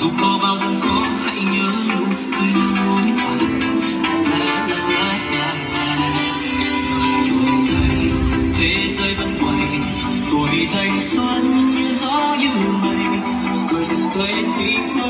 dù có bao gian khó, hãy nhớ nụ cười là món quà thế giới vẫn quay tuổi thanh xuân như gió như mây. Cười thấy tình